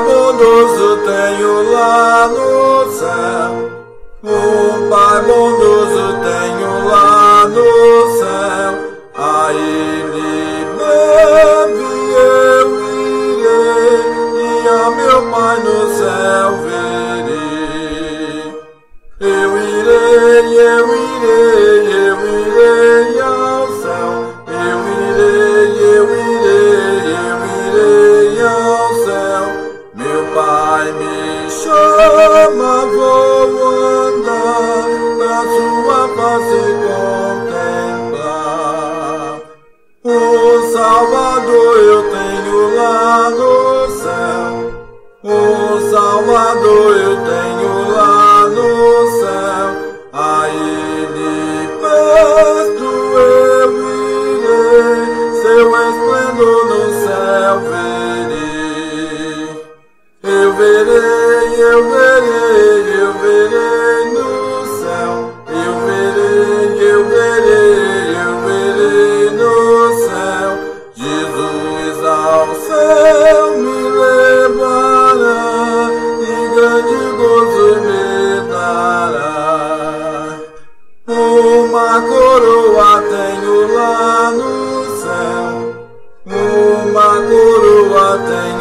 bondoso tenho lá no céu. Um Pai bondoso. quando no céu verei. Eu verei, eu verei, eu verei no céu. Eu verei, eu verei, eu verei no céu. Jesus ao céu me levará e grande gozo me dará. Uma coroa tenho lá no nothing.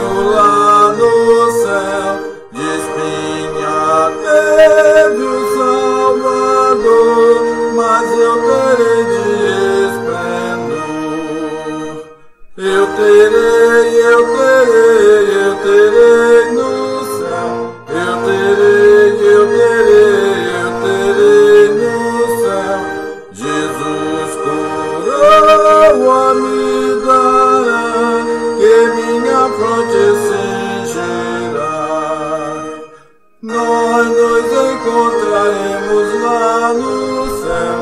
no céu,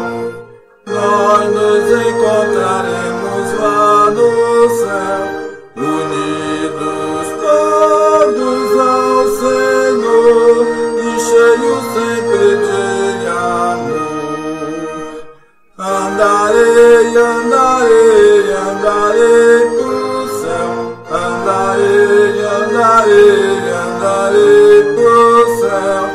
nós nos encontraremos lá no céu, unidos todos ao Senhor e cheios sempre de amor. Andarei, andarei, andarei pro céu, andarei, andarei, andarei pro céu.